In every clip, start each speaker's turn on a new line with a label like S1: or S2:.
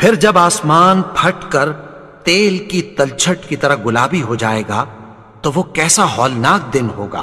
S1: फिर जब आसमान फटकर तेल की तलछट की तरह गुलाबी हो जाएगा तो वो कैसा हौलनाक दिन होगा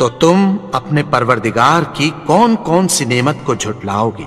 S1: तो तुम अपने परवरदिगार की कौन कौन सी नेमत को झुटलाओगे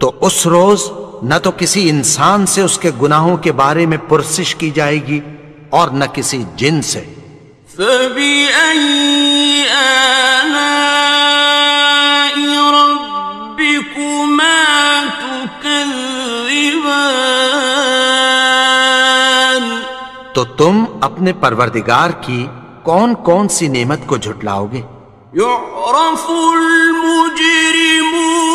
S1: तो उस रोज न तो किसी इंसान से उसके गुनाहों के बारे में पुरसिश की जाएगी और न किसी जिन से। तो तुम अपने परवरदिगार की कौन कौन सी नेमत को झुटलाओगे?
S2: मुजरिमून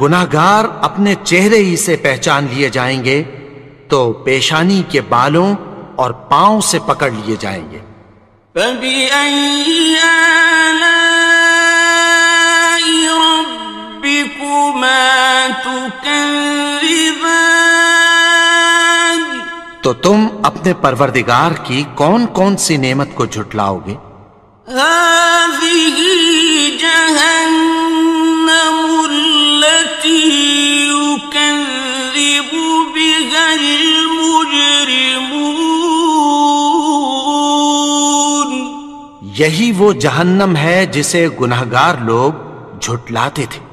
S1: गुनाहगार अपने चेहरे ही से पहचान लिए जाएंगे तो पेशानी के बालों और पांव से पकड़ लिए जाएंगे तो तुम अपने परवरदिगार की कौन कौन सी नेमत को झुटलाओगे यही वो जहन्नम है जिसे गुनाहगार लोग झुटलाते थे।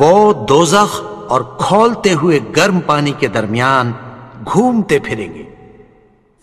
S1: वो दोजख और खोलते हुए गर्म पानी के दरमियान घूमते फिरेंगे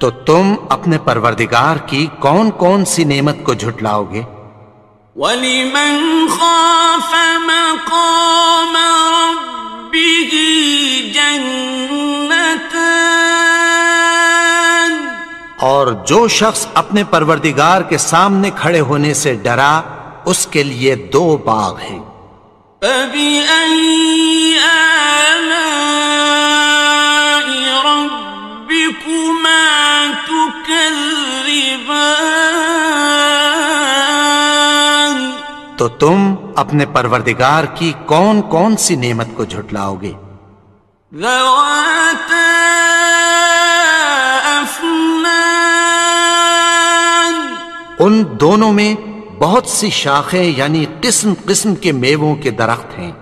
S1: तो तुम अपने परवरदिगार की कौन कौन सी नेमत को झुटलाओगे? और जो शख्स अपने परवरदिगार के सामने खड़े होने से डरा उसके लिए दो बाग हैं। तुम अपने परवरदिगार की कौन कौन सी नेमत को झुटलाओगे? उन दोनों में बहुत सी शाखें यानी किस्म किस्म के मेवों के दरख्त हैं।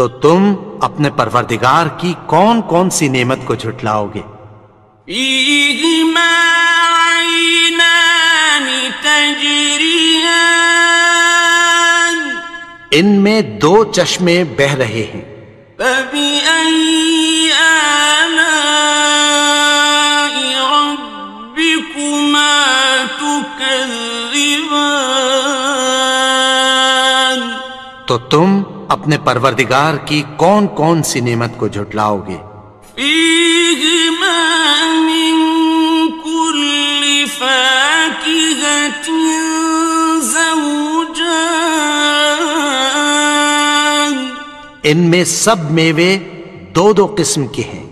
S1: तो तुम अपने परवरदिगार की कौन कौन सी नेमत को झुटलाओगे इनमें दो चश्मे बह रहे हैं। तो तुम अपने परवरदिगार की कौन कौन सी नेमत को झुटलाओगे? इनमें सब मेवे दो दो किस्म के हैं।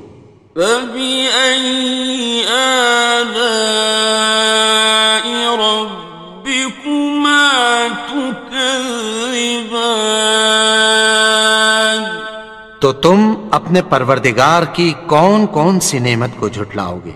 S1: तो तुम अपने परवरदिगार की कौन कौन सी नेमत को झुटलाओगे